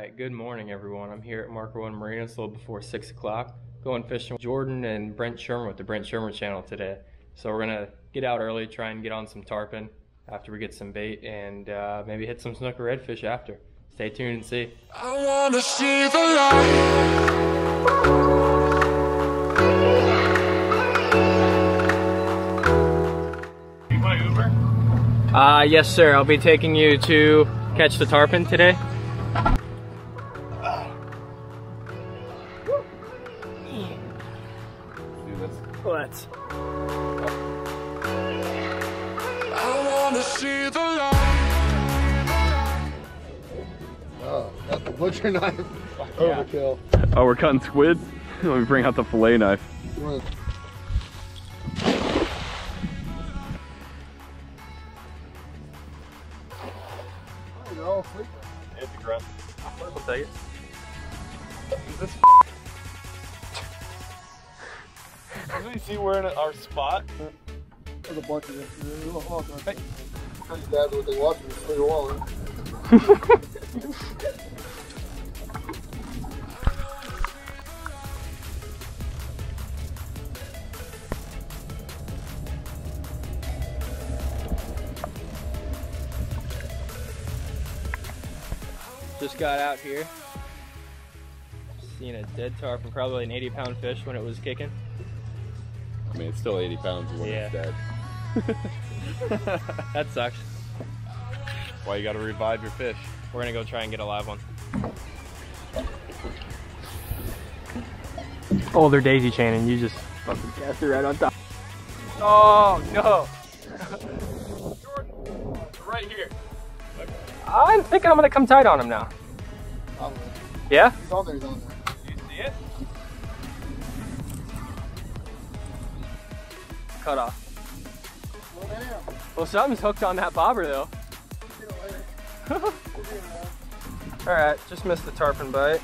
right, good morning, everyone. I'm here at Marco One Marina. It's a little before six o'clock. Going fishing with Jordan and Brent Schirmer with the Brent Schirmer channel today. So we're gonna get out early, try and get on some tarpon after we get some bait, and uh, maybe hit some snooker redfish after. Stay tuned and see. I wanna see the light Uh, yes, sir. I'll be taking you to catch the tarpon today. Let's. I wanna see the light Oh, got the butcher knife. Overkill. Oh, we're cutting squid? Let me bring out the fillet knife. You wanna- you're all asleep. Hit the ground. We'll take it. See we're in our spot? There's a bunch of welcome. Hey. What they watch just got out here. Seeing a dead tarpon, probably an 80 pound fish when it was kicking. I mean, it's still 80 pounds when Yeah. it's dead. That sucks. Why you gotta revive your fish? We're gonna go try and get a live one. Oh, they're daisy chaining. You just fucking cast it right on top. Oh no! Right here. I'm thinking I'm gonna come tight on him now. I'm- Yeah? It's on there, it's on there. You see it? Cut off. Well. Well, something's hooked on that bobber though. All right, just missed the tarpon bite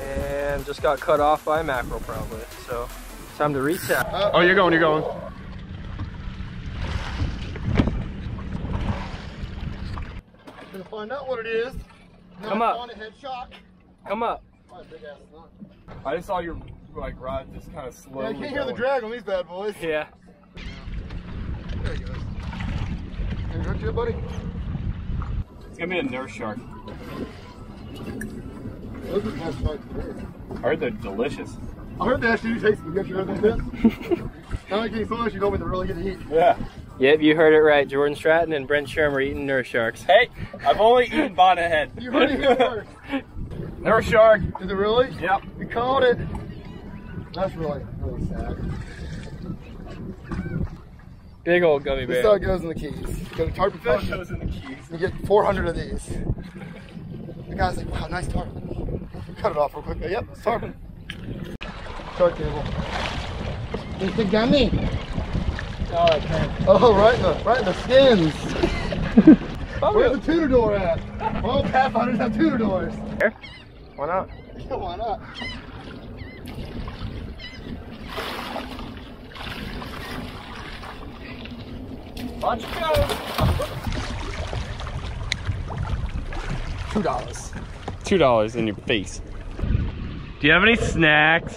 and just got cut off by a mackerel probably. So time to reset. Uh, Oh, you're going, you're going. Gonna find out what it is. Come up. On a head shock. Come up. My big ass knot. I just saw your like rod just kind of Yeah, slowly. I can't hear the drag on these bad boys. Yeah. There he goes. Can I hurt you, buddy? It's gonna be a nurse shark. Those are nice sharks today. I heard they're delicious. I heard that shit. You taste them. You heard that shit? Now like you saw us, you know what they're really gonna eat. Yeah. Yep, you heard it right. Jordan Stratton and Brent Schirmer are eating nurse sharks. Hey, I've only eaten bonnet head. You heard it here first. Nurse shark. Is it really? Yep. We caught it. That's really, really sad. Big old gummy This is bear. how it goes in the keys. You get a tarpon That fish, shows in the keys. you get 400 of these. The guy's like, wow, nice tarpon. Cut it off real quick. Yep, it's tarpon. Shark table. It's a gummy. Oh, that can. Oh, right in the, right in the skins. Where's the tuner door at? Well, Pathfinders have tuner doors. Here? Why not? Why not? Watch it go. Two dollars. Two dollars in your face. Do you have any snacks?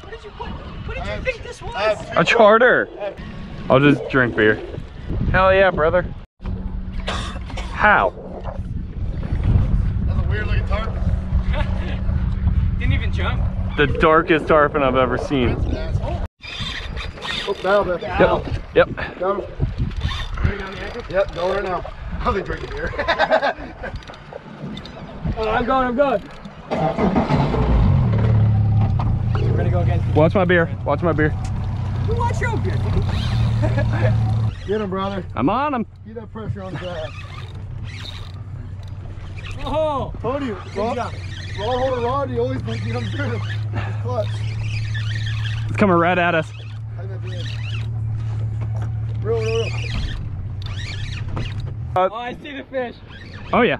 What did you put? What did you think this was? A charter. I'll just drink beer. Hell yeah, brother. How? That's a weird looking tarpon. Didn't even jump. The darkest tarpon I've ever seen. Oh, that'll be. Yep. Yep. Got him. Yep, going right now. I'll be drinking beer. Oh, I'm going, I'm going. We're gonna go again. Watch my beer. Watch my beer. You watch your beer. Get him, brother. I'm on him. Keep that pressure on his ass. Oh, Told you. Well, job. Hold a rod, you always think you come through. It's clutch. It's coming right at us. How that be? Real, real, real. Uh, oh, I see the fish. Oh yeah.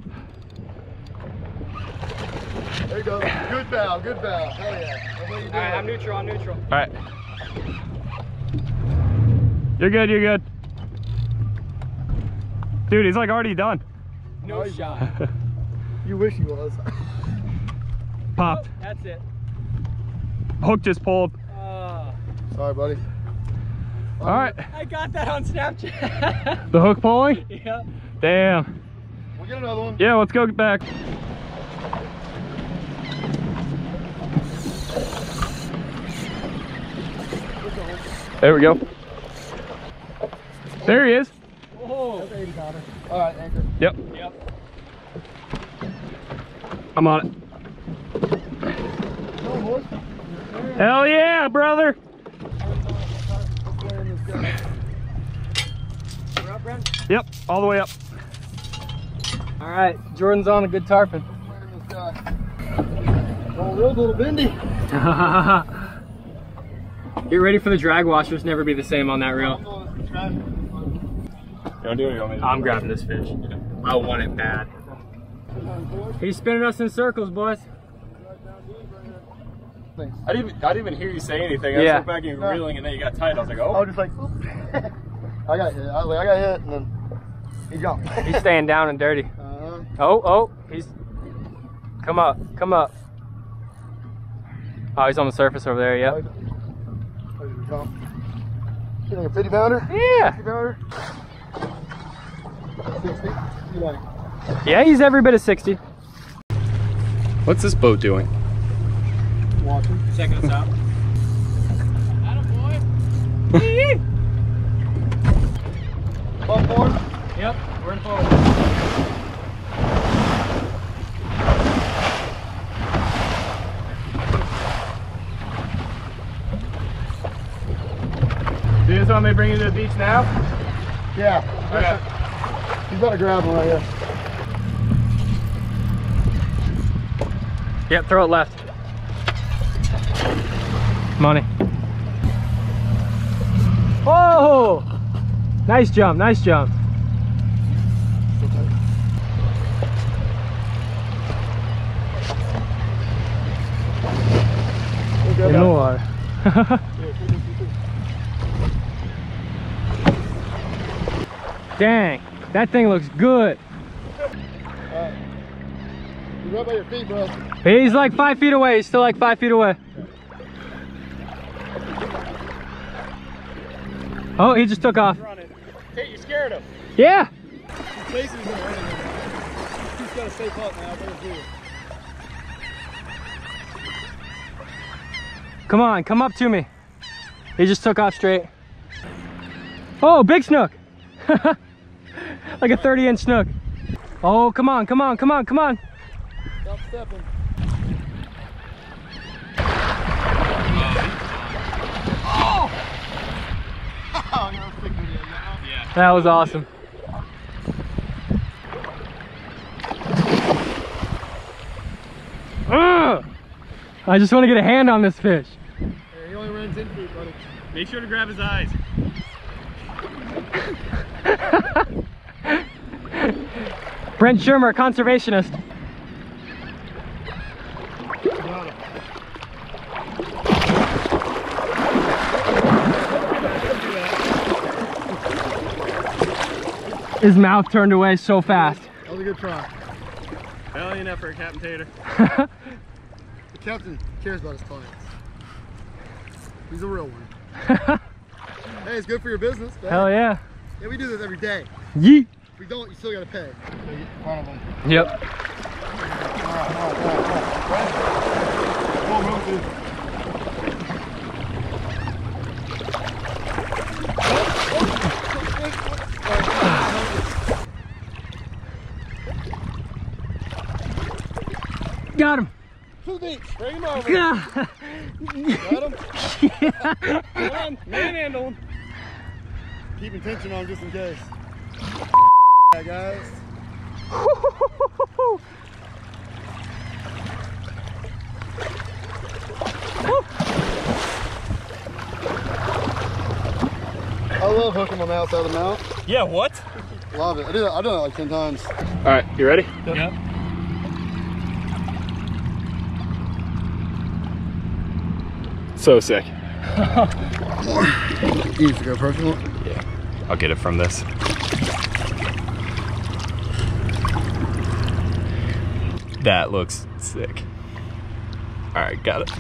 There you go. Good bow, good bow. Hell yeah. That's what you do. All right, I'm neutral. I'm neutral. All right. You're good. You're good. Dude, he's like already done. No shot. You wish he was. Popped. That's it. Hook just pulled. Uh, oh, Sorry, buddy. All right. I got that on Snapchat. The hook pulling? yeah. Damn. We'll get another one. Yeah, let's go back. There we go. There he is. Oh. That's 80 pounder. All right, anchor. Yep. Yep. I'm on it. Come on, boys. Hell yeah, brother. Let's play in this guy. We're up, Brent? Yep, all the way up. All right. Jordan's on a good tarpon. Play in this guy. Oh, real little bendy. Get ready for the drag washers. Never be the same on that reel. Don't do it, you want me I'm grabbing this fish. I want it bad. He's spinning us in circles, boys. I didn't, even, I didn't even hear you say anything. I Yeah. was back and you were reeling and then you got tight. I was like, oh. I was just like, oop. I got hit. I was like, I got hit, and then he jumped. He's staying down and dirty. Uh, Oh, oh, he's. Come up, come up. Oh, he's on the surface over there, yep. You think a 50 pounder? Yeah. 50 pounder? 60? You like? Yeah, he's every bit of 60. What's this boat doing? Watching. Checking us out. Bump Yep, we're in forward. See this one they bring you to the beach now? Yeah. Okay. He's about to grab one right here. Yep, throw it left. Money. Oh! Nice jump, nice jump. We'll grab In that. the water. Dang, that thing looks good. You right by your feet, bro. He's like five feet away. He's still like five feet away. Oh, he just took off. Hey, you scared him. Yeah. Casey's in there. He's got to stay put now. Better do it. Come on, come up to me. He just took off straight. Oh, big snook. like a 30 inch snook. Oh, come on, come on, come on, come on. Stop stepping. Oh! with you. That was awesome. Ugh. I just want to get a hand on this fish. Hey, he only ran 10 feet, buddy. Make sure to grab his eyes. Brent Schirmer, conservationist. His mouth turned away so fast. That was a good try. Valiant effort, Captain Tater. The captain cares about his clients. He's a real one. hey, it's good for your business. man. Hell yeah. Yeah, we do this every day. Yeet. If we don't, you still gotta pay. One of them. Yep. Got him. Two beach. Bring him over. Got him? yeah. On, manhandle him. On just in case. yeah, guys. I love hooking my mouth out of the mouth. Yeah, what? Love it. I do that, I do that like 10 times. All right, you ready? Yeah. So sick. You used to go personal. I'll get it from this. That looks sick. All right, got it.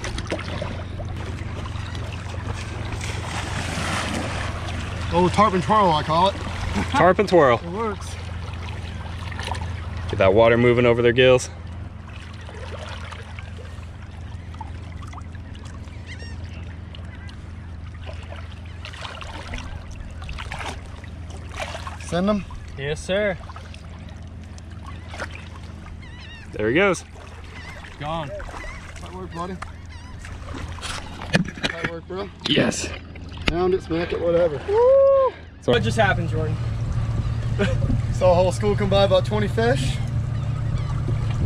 Oh, tarpon twirl, I call it. Tarp and twirl. It works. Get that water moving over their gills. Send them. Yes, sir. There he goes. Gone. That work, buddy. That work, bro. Yes. Pound it, smack it, whatever. What just happened, Jordan? Saw a whole school come by about 20 fish.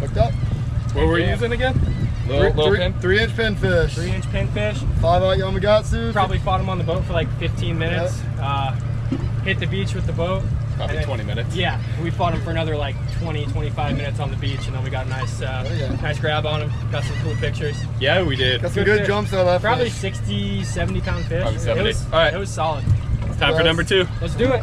Hooked up. What were you using again? Little, little three, pin? three inch pinfish. Three inch pinfish. Five out Gamakatsu. Probably fought them on the boat for like 15 minutes. Uh, hit the beach with the boat. Probably and then- 20 minutes. Yeah, we fought him for another like 20, 25 minutes on the beach, and then we got a nice, uh, Oh, yeah. nice grab on him. Got some cool pictures. Yeah, we did. Got some Good good fish. jumps out of that Probably fish. 60, 70 pound fish. Probably 70. was, All right. it was solid. Time for number two. Let's do it.